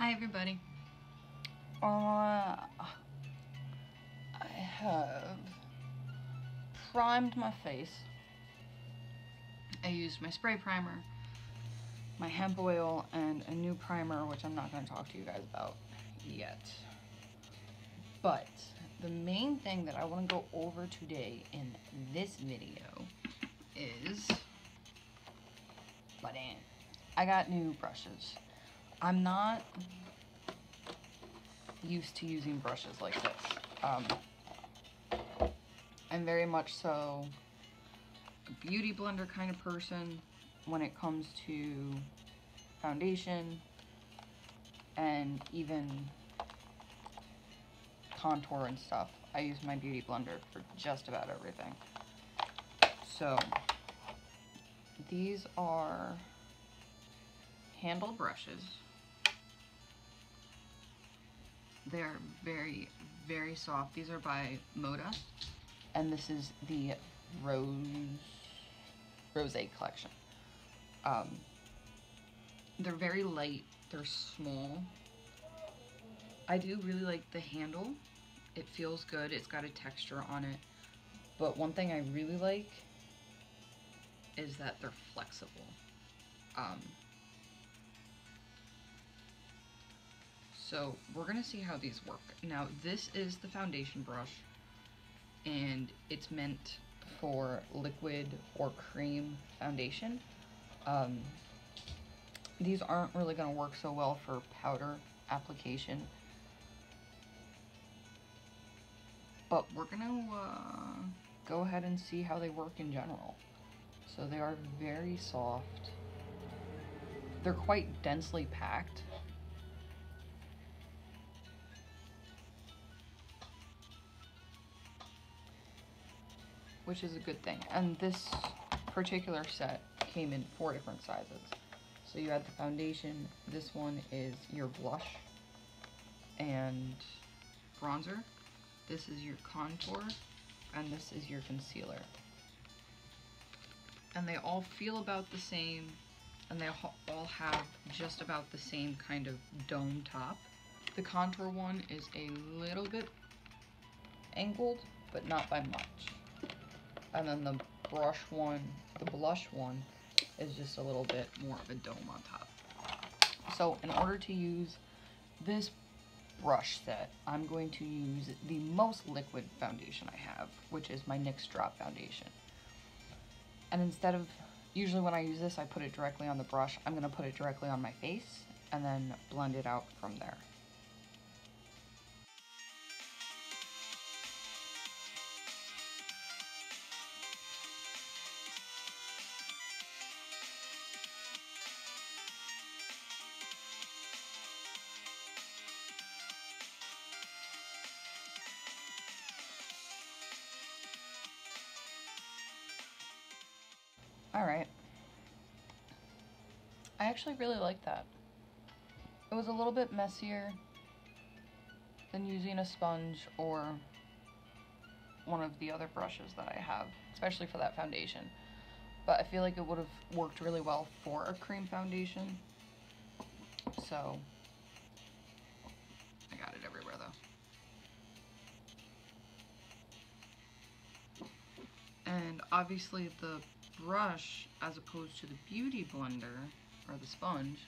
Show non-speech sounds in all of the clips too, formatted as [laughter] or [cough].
Hi everybody. Uh, I have primed my face. I used my spray primer. my hemp oil and a new primer, which I'm not going to talk to you guys about yet. But the main thing that I want to go over today in this video is but. I got new brushes. I'm not used to using brushes like this. Um, I'm very much so a beauty blender kind of person when it comes to foundation and even contour and stuff. I use my beauty blender for just about everything. So these are handle brushes. They're very, very soft. These are by Moda. And this is the Rose Rose collection. Um, they're very light. They're small. I do really like the handle. It feels good. It's got a texture on it. But one thing I really like is that they're flexible. Um, so we're going to see how these work. Now this is the foundation brush and it's meant for liquid or cream foundation. Um, these aren't really going to work so well for powder application. But we're going to uh, go ahead and see how they work in general. So they are very soft. They're quite densely packed. Which is a good thing. And this particular set came in four different sizes. So you had the foundation, this one is your blush and bronzer, this is your contour, and this is your concealer. And they all feel about the same, and they all have just about the same kind of dome top. The contour one is a little bit angled, but not by much. And then the brush one, the blush one, is just a little bit more of a dome on top. So in order to use this brush set, I'm going to use the most liquid foundation I have, which is my NYX Drop Foundation. And instead of, usually when I use this, I put it directly on the brush. I'm going to put it directly on my face and then blend it out from there. Alright. I actually really like that. It was a little bit messier than using a sponge or one of the other brushes that I have, especially for that foundation. But I feel like it would have worked really well for a cream foundation. So, I got it everywhere though. And obviously the brush, as opposed to the Beauty Blender, or the sponge,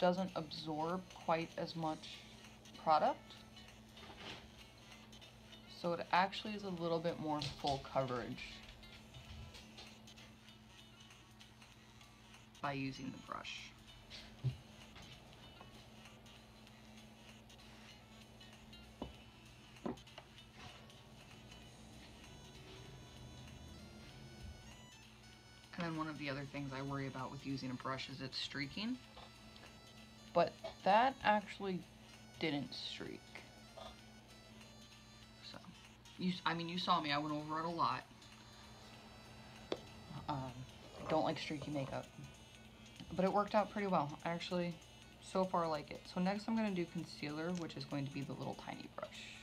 doesn't absorb quite as much product. So it actually is a little bit more full coverage by using the brush. And one of the other things I worry about with using a brush is its streaking. But that actually didn't streak. So, you, I mean, you saw me, I went over it a lot. Um, don't like streaky makeup. But it worked out pretty well. I actually, so far like it. So next I'm going to do concealer, which is going to be the little tiny brush.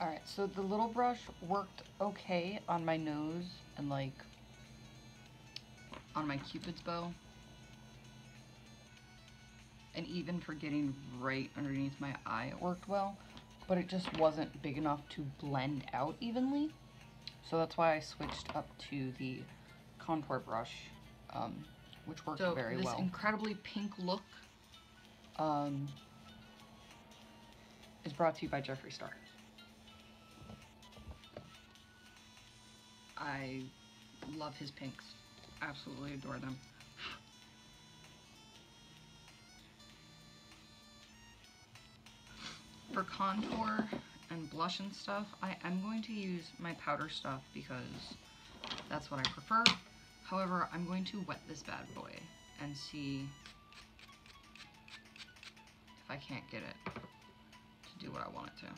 Alright, so the little brush worked okay on my nose and like on my cupid's bow. And even for getting right underneath my eye it worked well, but it just wasn't big enough to blend out evenly. So that's why I switched up to the contour brush, um, which worked So very this well. This incredibly pink look. um, is brought to you by Jeffree Star. I love his pinks. Absolutely adore them. For contour and blush and stuff, I am going to use my powder stuff because that's what I prefer. However, I'm going to wet this bad boy and see if I can't get it to do what I want it to.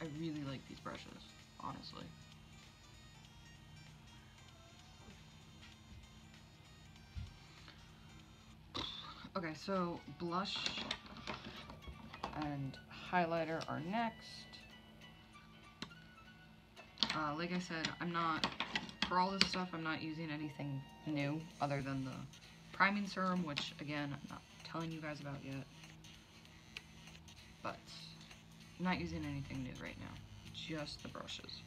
I really like these brushes, honestly. Okay, so blush and highlighter are next. Uh, like I said, I'm not, for all this stuff, I'm not using anything new other than the priming serum, which again, I'm not telling you guys about yet. But I'm not using anything new right now, just the brushes.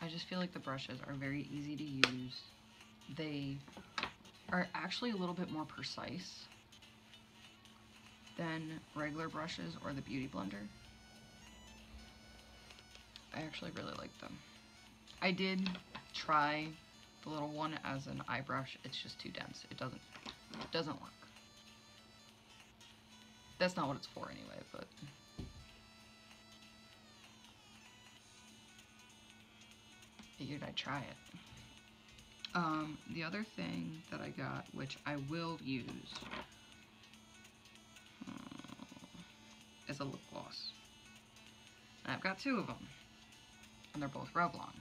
I just feel like the brushes are very easy to use. They are actually a little bit more precise than regular brushes or the Beauty Blender. I actually really like them. I did try the little one as an eye brush. It's just too dense. It doesn't it doesn't work. That's not what it's for anyway, but figured I'd try it. Um, the other thing that I got, which I will use, uh, is a lip gloss. I've got two of them, and they're both Revlon.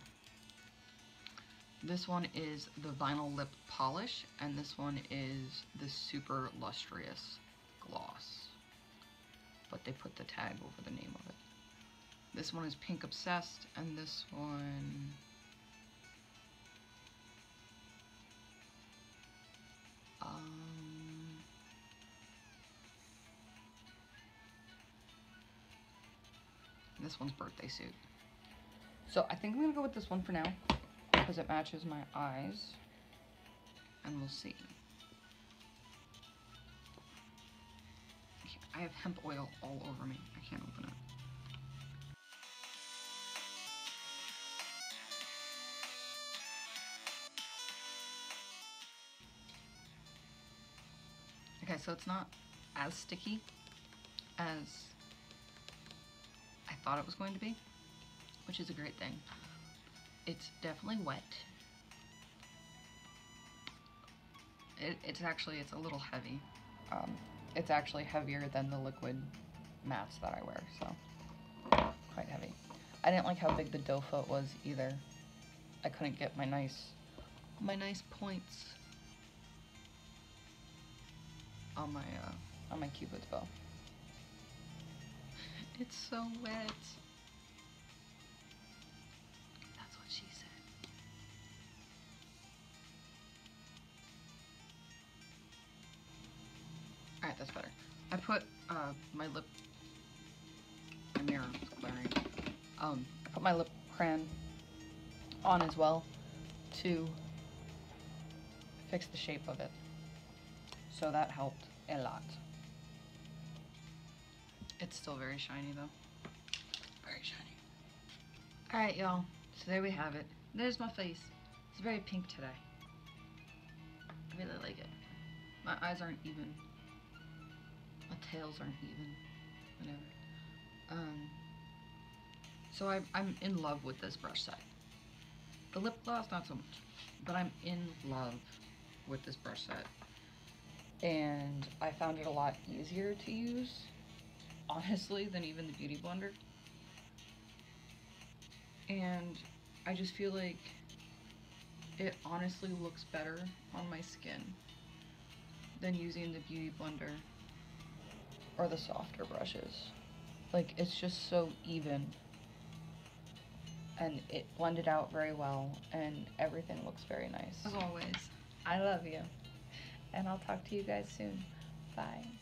This one is the Vinyl Lip Polish, and this one is the Super Lustrous Gloss. But they put the tag over the name of it. This one is Pink Obsessed, and this one Um, this one's birthday suit. So I think I'm gonna go with this one for now because it matches my eyes, and we'll see. I have hemp oil all over me. I can't open Okay, so it's not as sticky as I thought it was going to be, which is a great thing. It's definitely wet. It, it's actually, it's a little heavy. Um, it's actually heavier than the liquid mats that I wear, so quite heavy. I didn't like how big the doe foot was either. I couldn't get my nice, my nice points on my uh, on my cupid's bow. [laughs] It's so wet. That's what she said. Alright, that's better. I put uh, my lip, I mirror is glaring. Um, I put my lip crayon on as well to fix the shape of it. So that helped a lot. it's still very shiny though. Very shiny. Alright, y'all. So there we have it. There's my face. It's very pink today. I really like it. My eyes aren't even. My tails aren't even. Whatever. Um. So I'm I'm in love with this brush set. The lip gloss not so much, but I'm in love with this brush set. And I found it a lot easier to use. honestly, than even the Beauty Blender. And I just feel like it honestly looks better on my skin than using the Beauty Blender. Or the softer brushes. Like, it's just so even. And it blended out very well, and everything looks very nice. As always. I love you. And I'll talk to you guys soon. Bye.